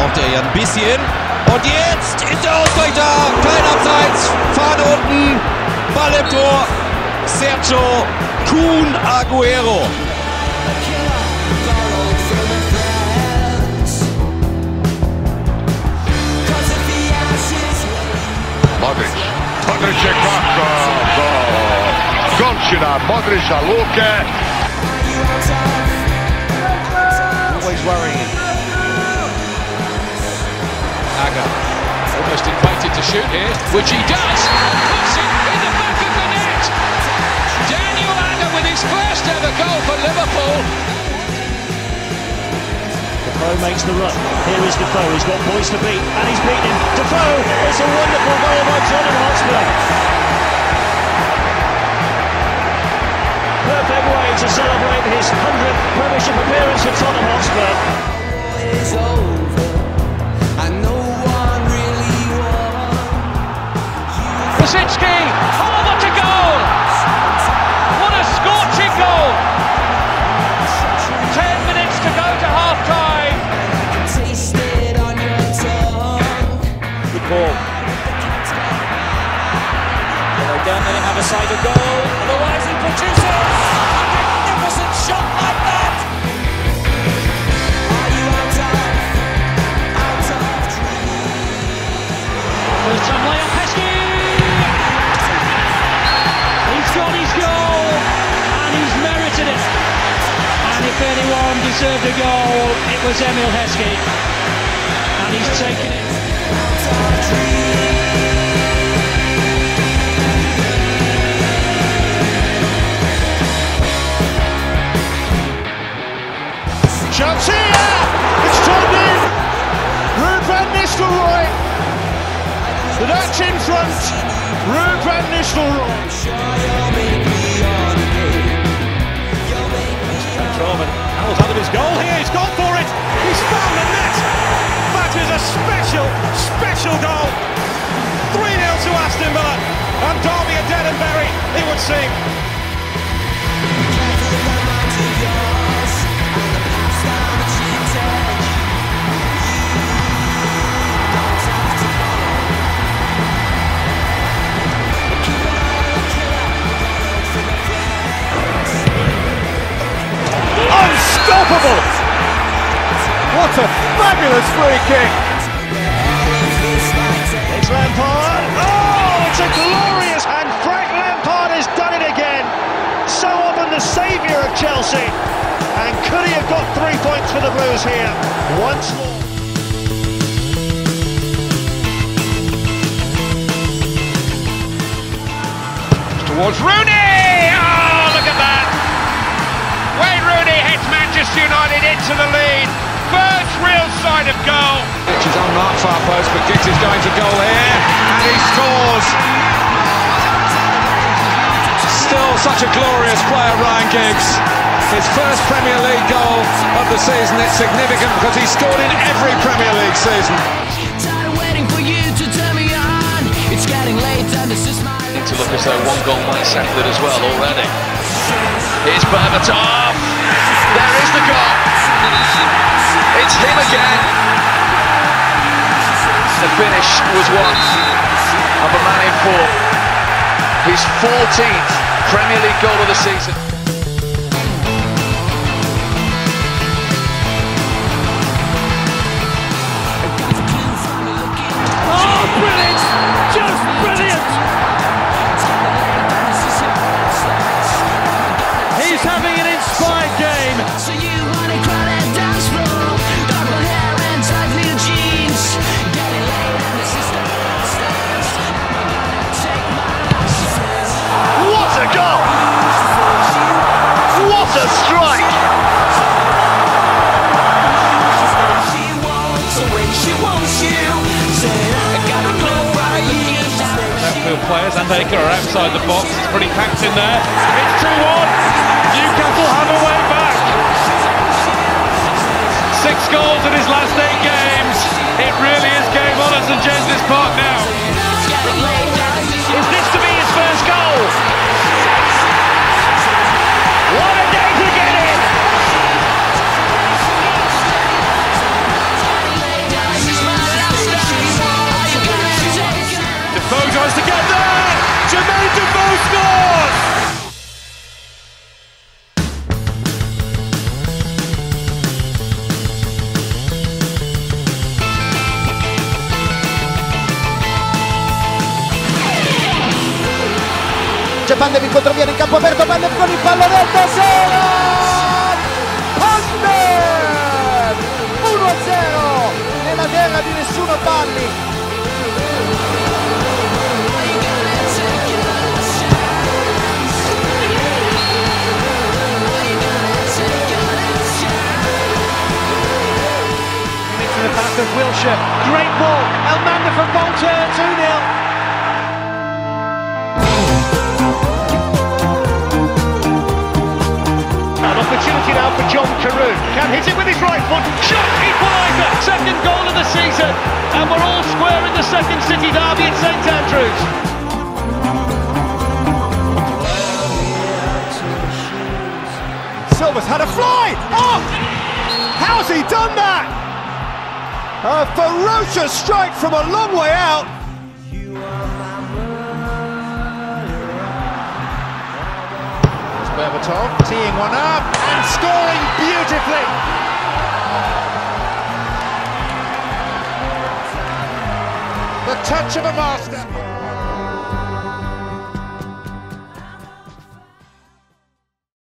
braucht er ja ein bisschen. Und jetzt ist der Ausgleich da. Kein Abseits. Fahne unten. Ball im Tor. Sergio Kun Aguero. Modric. Modric je kako go. Golčina, Modrića, Luke. Always worrying. Almost invited to shoot here, which he does. Puts it in the back of the net. Daniel Agger with his first ever goal for Liverpool. Defoe makes the run. Here is Defoe. He's got boys to beat, and he's beaten him. Defoe! It's a wonderful goal by Tottenham Hotspur. Perfect way to celebrate his 100th Premiership appearance for Tottenham Hotspur. Paszicki! Oh, what a goal! What a scorching goal! Ten minutes to go to half time. Good ball. They don't let him have a sight of goal. Otherwise, he produces deserved a goal, it was Emile Heskey. And he's taken it. Chance here! It's turned in! Ruud van Nistelrooy! The Dutch in front! Ruud van Nistelrooy! Norman Howell's out of his goal here. He's gone for it. He's found the net. That is a special, special goal. 3 0 to Aston Villa. And Derby are dead and buried, it would seem. What a fabulous free kick! It's Lampard. Oh, it's a glorious, and Frank Lampard has done it again. So often the saviour of Chelsea. And could he have got three points for the Blues here? Once more. Towards Rooney! Oh, look at that! Wayne Rooney heads Manchester United into the lead. First real sight of goal. Which is unmarked far post, but Giggs is going to goal here, and he scores. Still such a glorious player, Ryan Giggs. His first Premier League goal of the season. It's significant because he scored in every Premier League season. Tired of waiting for you to turn me on. It's getting late and this is to look as though one goal might settle it as well already. Here's Berbatov. There is the goal. It's him again. The finish was one of a man in four. His 14th Premier League goal of the season. Players and Baker are outside the box. It's pretty packed in there. It's 2-1. Newcastle have a way back. Six goals in his last eight games. It really is game on at St James's Park Pandev controviene in campo aperto, Pandev con il pallonetto, Sera! Pandev! 1-0 nella terra di nessuno palli. Wilshire. Great ball. Elmander from Bolton, 2 An opportunity now for John Carew. Can hit it with his right foot. Shot equaliser. Second goal of the season, and we're all square in the second City derby at St Andrews. Silva's had a fly! Oh! How's he done that? A ferocious strike from a long way out. Berbatov teeing one up and scoring beautifully. The touch of a master.